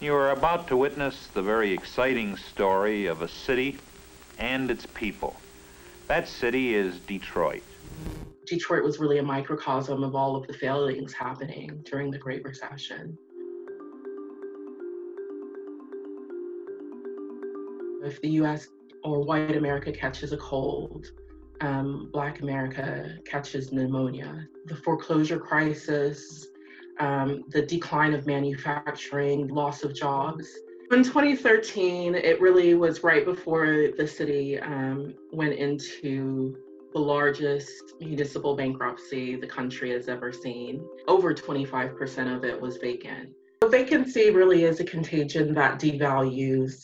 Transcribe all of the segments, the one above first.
You are about to witness the very exciting story of a city and its people. That city is Detroit. Detroit was really a microcosm of all of the failings happening during the Great Recession. If the US or white America catches a cold, um, Black America catches pneumonia. The foreclosure crisis, um, the decline of manufacturing, loss of jobs. In 2013, it really was right before the city um, went into the largest municipal bankruptcy the country has ever seen. Over 25% of it was vacant. So vacancy really is a contagion that devalues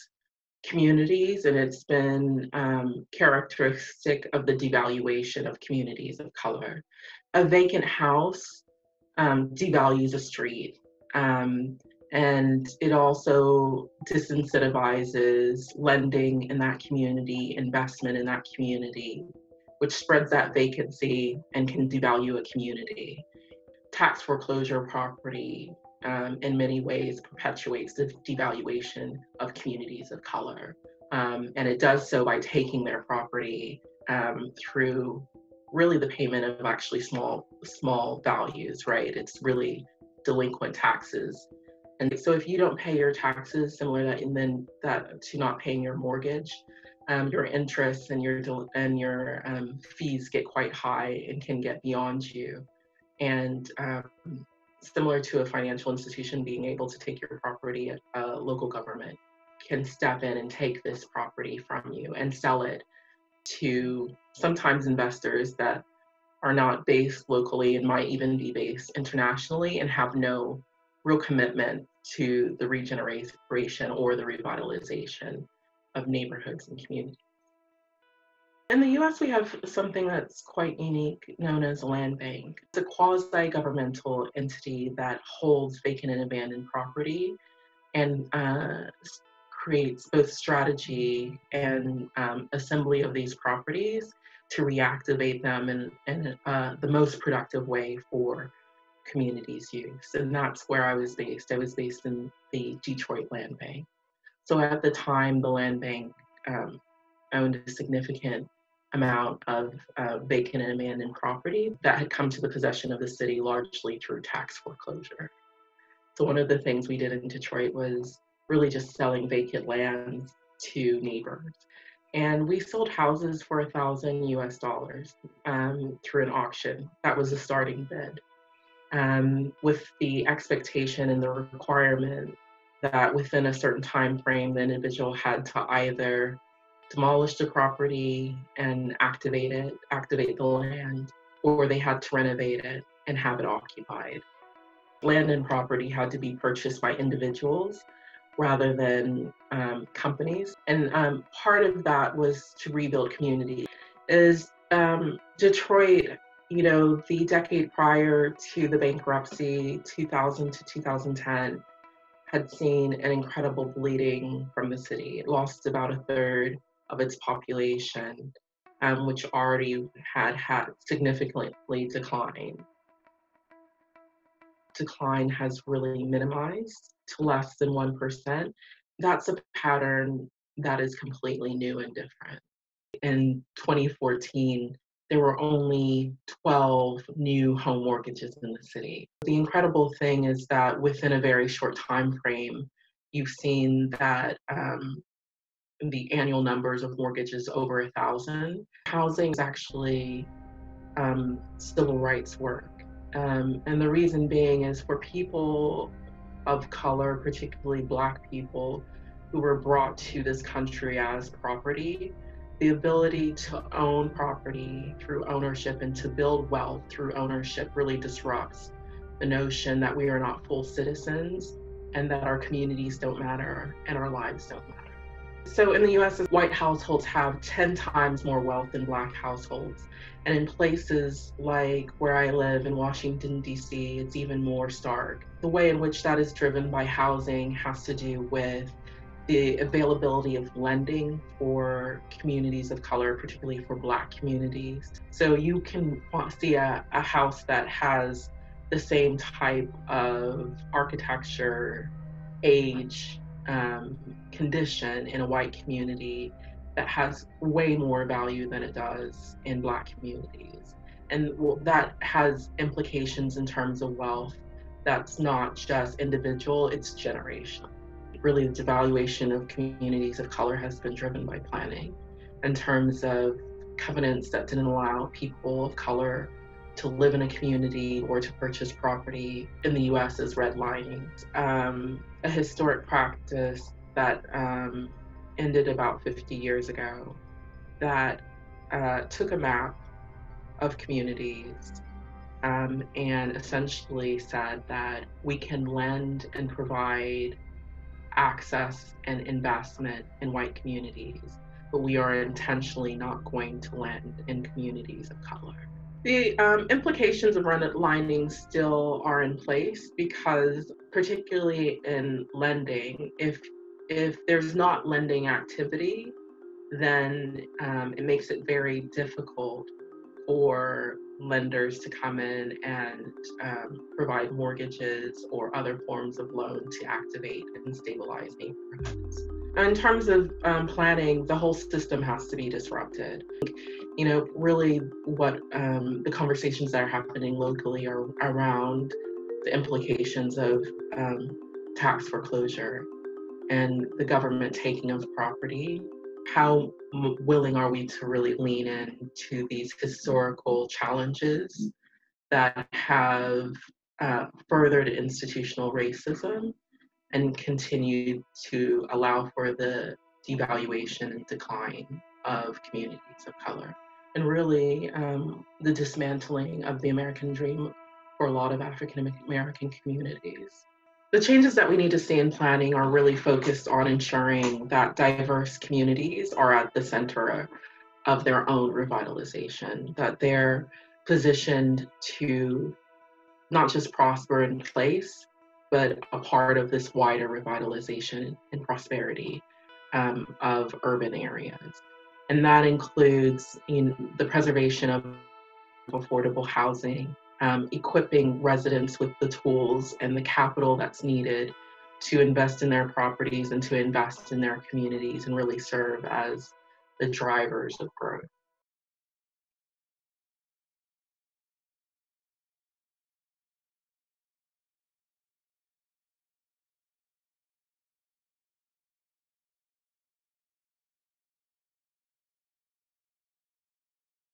communities, and it's been um, characteristic of the devaluation of communities of color. A vacant house um, devalues a street, um, and it also disincentivizes lending in that community, investment in that community, which spreads that vacancy and can devalue a community. Tax foreclosure property um, in many ways perpetuates the devaluation of communities of color. Um, and it does so by taking their property um, through really the payment of actually small small values, right? It's really delinquent taxes. And so if you don't pay your taxes, similar that and then that to not paying your mortgage, um, your interest and your and your um, fees get quite high and can get beyond you. And um, similar to a financial institution being able to take your property, a local government can step in and take this property from you and sell it to sometimes investors that are not based locally and might even be based internationally and have no real commitment to the regeneration or the revitalization of neighborhoods and communities. In the US, we have something that's quite unique known as a land bank. It's a quasi governmental entity that holds vacant and abandoned property and uh, creates both strategy and um, assembly of these properties to reactivate them in, in uh, the most productive way for communities' use. And that's where I was based. I was based in the Detroit Land Bank. So at the time, the land bank um, owned a significant amount of uh, vacant and abandoned property that had come to the possession of the city largely through tax foreclosure. So one of the things we did in Detroit was really just selling vacant lands to neighbors. And we sold houses for a thousand US dollars um, through an auction. That was the starting bid. Um, with the expectation and the requirement that within a certain time frame, the individual had to either demolish the property and activate it, activate the land, or they had to renovate it and have it occupied. Land and property had to be purchased by individuals rather than um, companies. And um, part of that was to rebuild community. Is um, Detroit, you know, the decade prior to the bankruptcy, 2000 to 2010, had seen an incredible bleeding from the city. It lost about a third of its population, um, which already had had significantly declined. Decline has really minimized to less than 1%. That's a pattern that is completely new and different. In 2014, there were only 12 new home mortgages in the city. The incredible thing is that within a very short time frame, you've seen that um, the annual numbers of mortgages over a thousand. Housing is actually um, civil rights work. Um, and the reason being is for people of color, particularly Black people, who were brought to this country as property, the ability to own property through ownership and to build wealth through ownership really disrupts the notion that we are not full citizens and that our communities don't matter and our lives don't matter. So in the US, white households have 10 times more wealth than black households. And in places like where I live in Washington, D.C., it's even more stark. The way in which that is driven by housing has to do with the availability of lending for communities of color, particularly for Black communities. So you can see a, a house that has the same type of architecture age um, condition in a white community that has way more value than it does in black communities. And well, that has implications in terms of wealth that's not just individual, it's generational. Really, the devaluation of communities of color has been driven by planning in terms of covenants that didn't allow people of color to live in a community or to purchase property in the US is redlining. Um, a historic practice that um, ended about 50 years ago that uh, took a map of communities um, and essentially said that we can lend and provide access and investment in white communities, but we are intentionally not going to lend in communities of color. The um, implications of redlining still are in place because, particularly in lending, if if there's not lending activity, then um, it makes it very difficult for lenders to come in and um, provide mortgages or other forms of loan to activate and stabilize neighborhoods. In terms of um, planning, the whole system has to be disrupted. You know, really, what um, the conversations that are happening locally are around the implications of um, tax foreclosure and the government taking of property how willing are we to really lean in to these historical challenges that have uh, furthered institutional racism and continued to allow for the devaluation and decline of communities of color and really um, the dismantling of the American dream for a lot of African American communities. The changes that we need to see in planning are really focused on ensuring that diverse communities are at the center of their own revitalization, that they're positioned to not just prosper in place, but a part of this wider revitalization and prosperity um, of urban areas. And that includes in the preservation of affordable housing, um, equipping residents with the tools and the capital that's needed to invest in their properties and to invest in their communities and really serve as the drivers of growth.